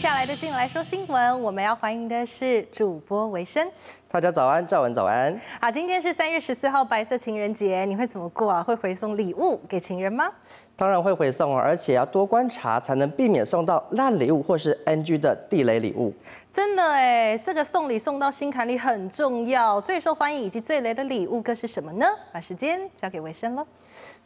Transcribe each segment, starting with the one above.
下来的进来说新闻，我们要欢迎的是主播维生。大家早安，赵文早安。啊，今天是三月十四号白色情人节，你会怎么过啊？会回送礼物给情人吗？当然会回送，而且要多观察，才能避免送到烂礼物或是 NG 的地雷礼物。真的哎，这个送礼送到心坎里很重要。最受欢迎以及最雷的礼物各是什么呢？把时间交给维生了。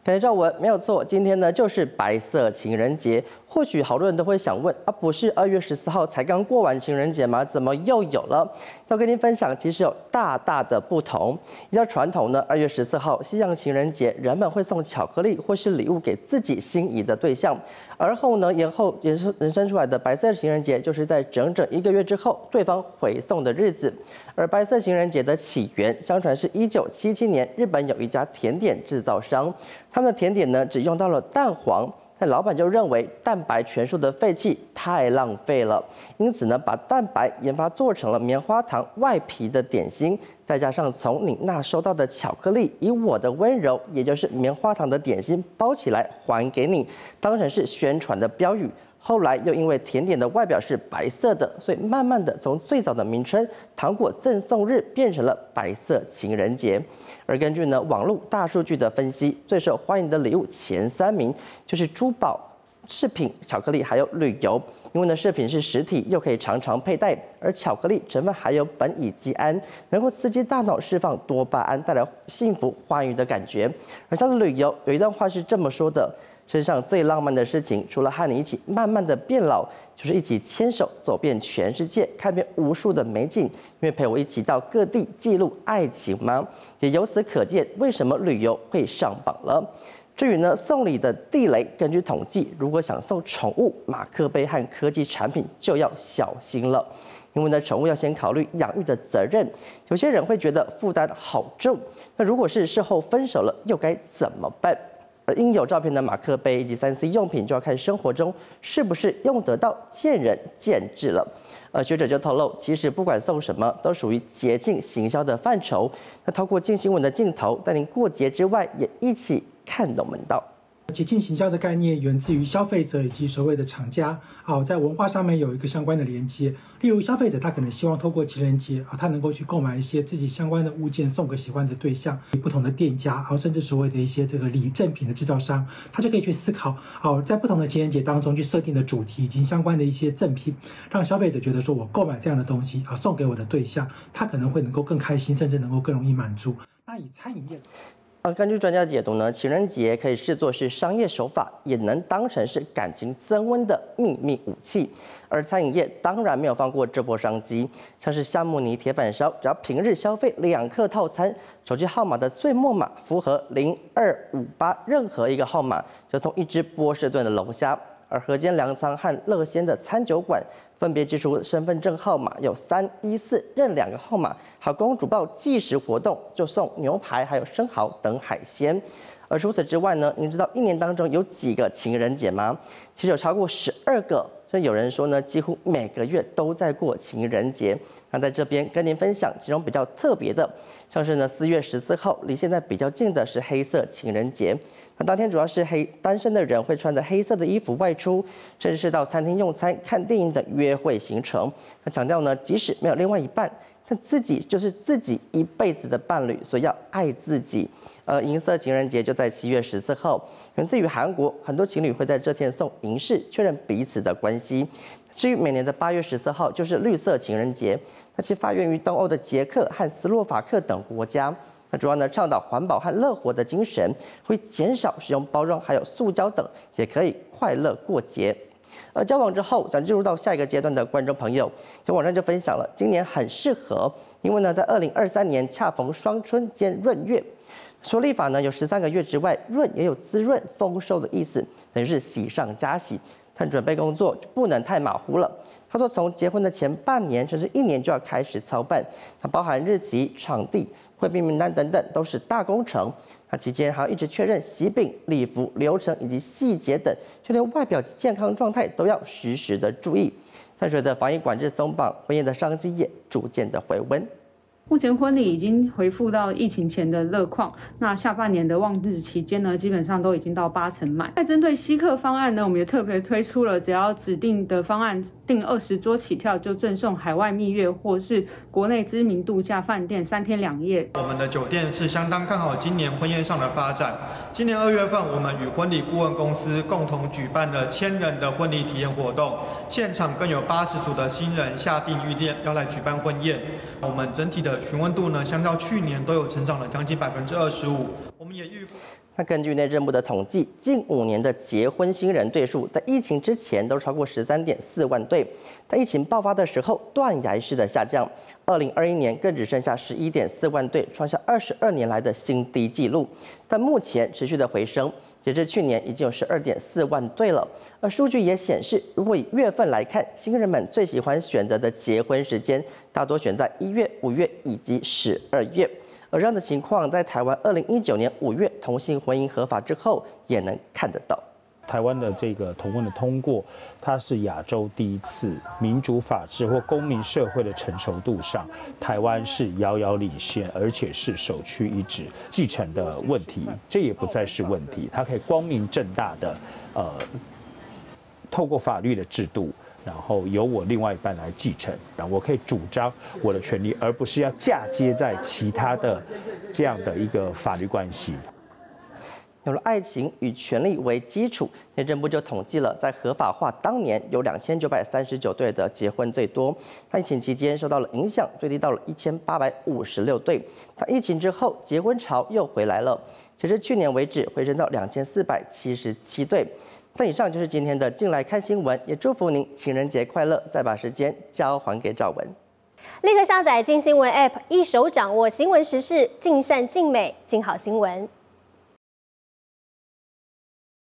感谢赵文，没有错，今天呢就是白色情人节。或许好多人都会想问啊，不是二月十四号才刚过完情人节吗？怎么又有了？要跟您分享，其实是有大大的不同。依照传统呢，二月十四号西洋情人节，人们会送巧克力或是礼物给自己心仪的对象。而后呢，延后延伸延伸出来的白色情人节，就是在整整一个月之后，对方回送的日子。而白色情人节的起源，相传是一九七七年，日本有一家甜点制造商，他们的甜点呢，只用到了蛋黄。那老板就认为蛋白全数的废弃太浪费了，因此呢，把蛋白研发做成了棉花糖外皮的点心，再加上从你那收到的巧克力，以我的温柔，也就是棉花糖的点心包起来还给你，当成是宣传的标语。后来又因为甜点的外表是白色的，所以慢慢的从最早的名称“糖果赠送日”变成了“白色情人节”。而根据呢网络大数据的分析，最受欢迎的礼物前三名就是珠宝、饰品、巧克力还有旅游。因为呢饰品是实体，又可以常常佩戴；而巧克力成分含有苯乙基胺，能够刺激大脑释放多巴胺，带来幸福欢愉的感觉。而像是旅游，有一段话是这么说的。身上最浪漫的事情，除了和你一起慢慢的变老，就是一起牵手走遍全世界，看遍无数的美景。因为陪我一起到各地记录爱情吗？也由此可见，为什么旅游会上榜了。至于呢，送礼的地雷，根据统计，如果想送宠物、马克杯和科技产品，就要小心了。因为呢，宠物要先考虑养育的责任，有些人会觉得负担好重。那如果是事后分手了，又该怎么办？而应有照片的马克杯以及三 C 用品，就要看生活中是不是用得到，见仁见智了。呃学者就透露，其实不管送什么，都属于捷径行销的范畴。那透过静新闻的镜头，带您过节之外，也一起看懂门道。节庆行销的概念源自于消费者以及所谓的厂家，好，在文化上面有一个相关的连接。例如，消费者他可能希望透过情人节啊，他能够去购买一些自己相关的物件送给喜欢的对象。不同的店家，好，甚至所谓的一些这个礼赠品的制造商，他就可以去思考，好，在不同的情人节当中去设定的主题以及相关的一些赠品，让消费者觉得说我购买这样的东西啊，送给我的对象，他可能会能够更开心，甚至能够更容易满足。那以餐饮业。而根据专家解读呢，情人节可以视作是商业手法，也能当成是感情增温的秘密武器。而餐饮业当然没有放过这波商机，像是夏目尼铁板烧，只要平日消费两克套餐，手机号码的最末码符合零二五八任何一个号码，就送一只波士顿的龙虾。而河间粮仓和乐仙的餐酒馆。分别支出身份证号码，有三一四任两个号码，好公主报计时活动就送牛排，还有生蚝等海鲜。而除此之外呢，您知道一年当中有几个情人节吗？其实有超过十二个，所以有人说呢，几乎每个月都在过情人节。那在这边跟您分享其中比较特别的，像是呢四月十四号，离现在比较近的是黑色情人节。那当天主要是黑单身的人会穿着黑色的衣服外出，甚至是到餐厅用餐、看电影等约会行程。那强调呢，即使没有另外一半，但自己就是自己一辈子的伴侣，所以要爱自己。呃，银色情人节就在七月十四号，源自于韩国，很多情侣会在这天送银饰，确认彼此的关系。至于每年的八月十四号，就是绿色情人节，它其发源于东欧的捷克和斯洛伐克等国家。主要呢倡导环保和乐活的精神，会减少使用包装，还有塑胶等，也可以快乐过节。而交往之后，想进入到下一个阶段的观众朋友，在网上就分享了，今年很适合，因为呢在二零二三年恰逢双春兼闰月。说历法呢有十三个月之外，闰也有滋润丰收的意思，等于是喜上加喜。但准备工作就不能太马虎了。他说从结婚的前半年甚至一年就要开始操办，它包含日期、场地。贵宾名单等等都是大工程，期间还要一直确认喜饼、礼服流程以及细节等，就连外表健康状态都要时时的注意。但随着防疫管制松绑，婚宴的商机也逐渐的回温。目前婚礼已经恢复到疫情前的热况，那下半年的旺日期间呢，基本上都已经到八成满。在针对稀客方案呢，我们也特别推出了，只要指定的方案订二十桌起跳，就赠送海外蜜月或是国内知名度假饭店三天两夜。我们的酒店是相当看好今年婚宴上的发展。今年二月份，我们与婚礼顾问公司共同举办了千人的婚礼体验活动，现场更有八十组的新人下定预定要来举办婚宴。我们整体的。询问度呢，相较去年都有成长了将近百分之二十五。我们也预，那根据内政部的统计，近五年的结婚新人对数，在疫情之前都超过十三点四万对，在疫情爆发的时候断崖式的下降，二零二一年更只剩下十一点四万对，创下二十二年来的新低纪录。但目前持续的回升。截至去年，已经有十二点四万对了。而数据也显示，如果以月份来看，新人们最喜欢选择的结婚时间，大多选在一月、五月以及十二月。而这样的情况，在台湾二零一九年五月同性婚姻合法之后，也能看得到。台湾的这个同婚的通过，它是亚洲第一次民主法治或公民社会的成熟度上，台湾是遥遥领先，而且是首屈一指。继承的问题，这也不再是问题，它可以光明正大的，呃，透过法律的制度，然后由我另外一半来继承，然后我可以主张我的权利，而不是要嫁接在其他的这样的一个法律关系。有了爱情与权利为基础，内政部就统计了，在合法化当年有两千九百三十九对的结婚最多，那疫情期间受到了影响，最低到了一千八百五十六对。那疫情之后，结婚潮又回来了，截至去年为止，回升到两千四百七十七对。那以上就是今天的进来看新闻，也祝福您情人节快乐。再把时间交还给赵文，立刻下载进新闻 App，一手掌握新闻时事，尽善尽美，尽好新闻。